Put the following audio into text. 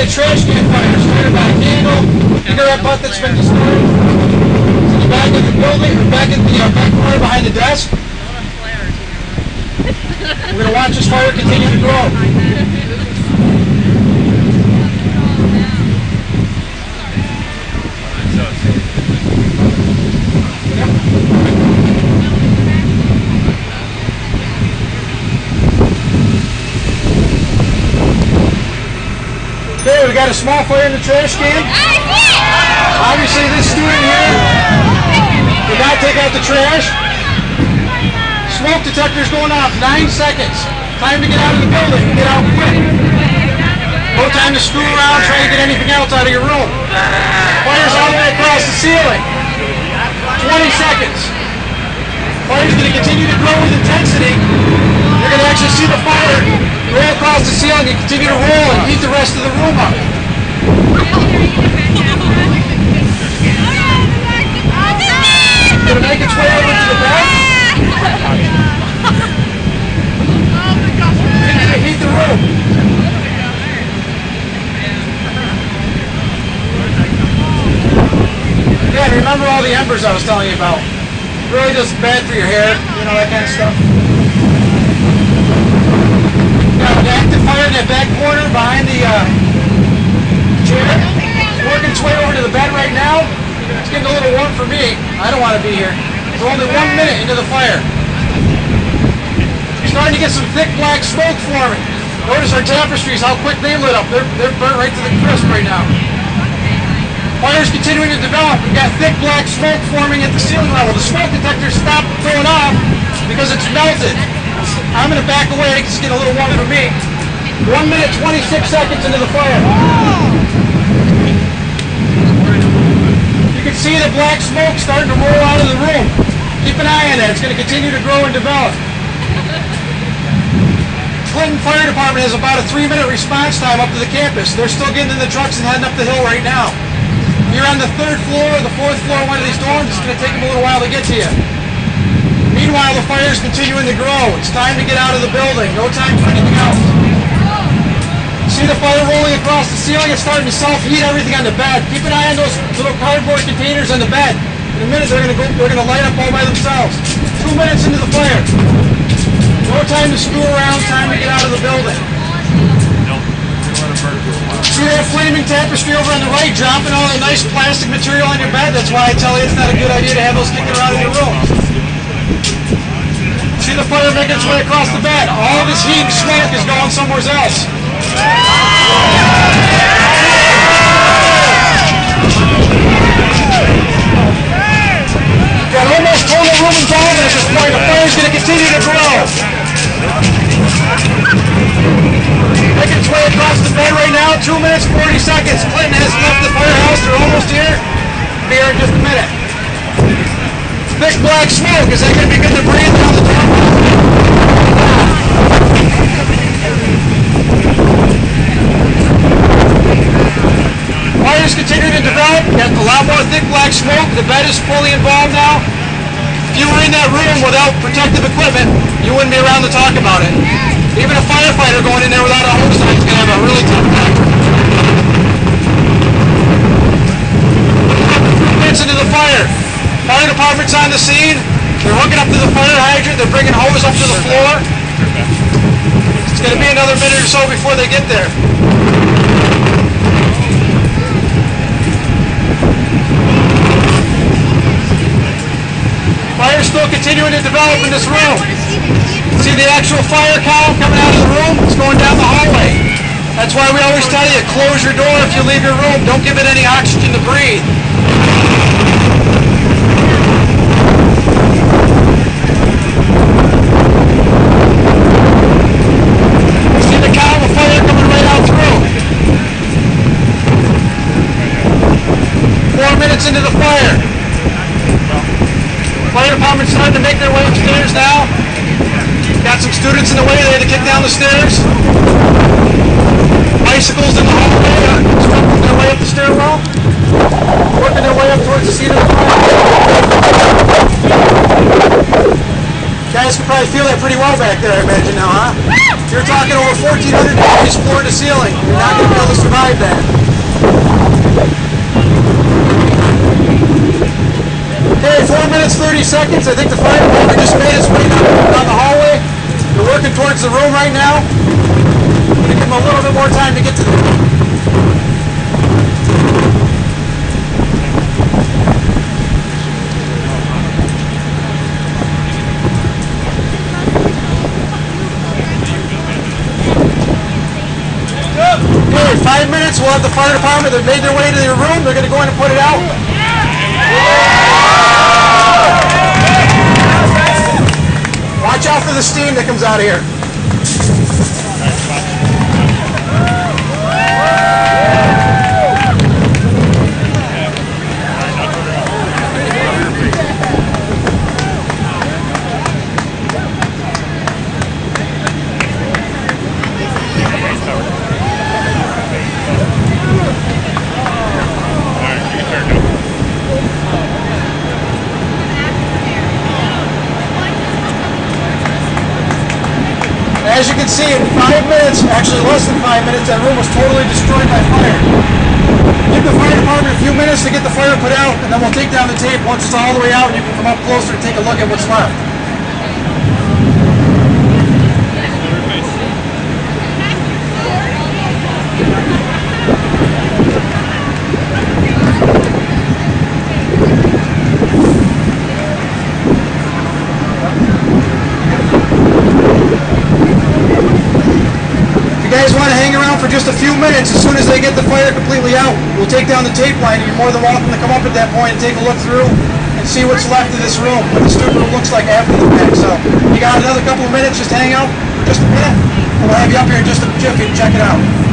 a trash can fire started by a candle, cigarette butt that's been destroyed. It's in the back of the building, or back in the uh, back corner behind the desk. We're going to watch this fire continue to grow. A small fire in the trash can. Obviously, this student here did not take out the trash. Smoke detector's going off. Nine seconds. Time to get out of the building. Get out quick. No time to screw around trying to get anything else out of your room. Fire's all the way across the ceiling. 20 seconds. Fire's going to continue to grow with intensity. You're going to actually see the fire roll across the ceiling and continue to roll and heat the rest of the room up. To make its way over to to heat the room. Again, remember all the embers I was telling you about. Really just bad for your hair, you know, that kind of stuff. Now, the active fire in that back corner behind the uh, chair. It's working its way over to the bed right now. It's getting a little warm for me. I don't want to be here. We're only one minute into the fire. Starting to get some thick black smoke forming. Notice our tapestries, how quick they lit up. They're, they're burnt right to the crisp right now. Fire's continuing to develop. We've got thick black smoke forming at the ceiling level. The smoke detector stopped going off because it's melted. I'm going to back away. It's getting a little warm for me. One minute, 26 seconds into the fire. Can see the black smoke starting to roll out of the room. Keep an eye on that. It's going to continue to grow and develop. Clinton Fire Department has about a three-minute response time up to the campus. They're still getting in the trucks and heading up the hill right now. If you're on the third floor or the fourth floor of one of these dorms, it's going to take them a little while to get to you. Meanwhile, the fire is continuing to grow. It's time to get out of the building. No time for anything else. See the fire rolling across the ceiling? It's starting to self-heat everything on the bed. Keep an eye on those little cardboard containers on the bed. In a minute, they're going to go. They're going to light up all by themselves. Two minutes into the fire. No time to screw around. Time to get out of the building. See that flaming tapestry over on the right, dropping all the nice plastic material on your bed? That's why I tell you it's not a good idea to have those kicking around in your room. See the fire making its way across the bed. All this heat and smoke is going somewhere else. Got almost total room involvement at this point. The fire's going to continue to grow. Making its way across the bed right now. Two minutes, 40 seconds. Clinton has left the firehouse. They're almost here. Be here in just a minute. Thick black smoke. Is that going to be good to breathe down the tunnel? Fire's continuing Got a lot more thick black smoke. The bed is fully involved now. If you were in that room without protective equipment, you wouldn't be around to talk about it. Even a firefighter going in there without a hose is going to have a really tough time. Minutes into the fire. Fire department's on the scene. They're hooking up to the fire hydrant. They're bringing hose up to the floor. It's going to be another minute or so before they get there. Still continuing to develop in this room. See the actual fire column coming out of the room? It's going down the hallway. That's why we always tell you, close your door if you leave your room. Don't give it any oxygen to breathe. See the column of fire coming right out through. Four minutes into the fire. Fire department's starting to make their way upstairs now. Got some students in the way. They had to kick down the stairs. Bicycles in the hallway, uh, working their way up the stairwell. Working their way up towards the seat of the fire. Guys can probably feel that pretty well back there, I imagine now, huh? You're talking over 1,400 degrees floor to ceiling. You're not going to be able to survive that. Okay, 4 minutes 30 seconds. I think the fire department just made its way down, down the hallway. They're working towards the room right now. I'm going to give them a little bit more time to get to the five minutes. We'll have the fire department. They've made their way to their room. They're going to go in and put it out. Watch out for the steam that comes out of here. As you can see, in five minutes, actually less than five minutes, that room was totally destroyed by fire. Give the fire department a few minutes to get the fire put out, and then we'll take down the tape. Once it's all the way out, and you can come up closer and take a look at what's left. If you guys want to hang around few minutes, as soon as they get the fire completely out, we'll take down the tape line. You're more than welcome to come up at that point and take a look through and see what's left of this room, what the stupid looks like after the fact. So you got another couple of minutes, just hang out just a minute, we'll have you up here in just a jiffy to check it out.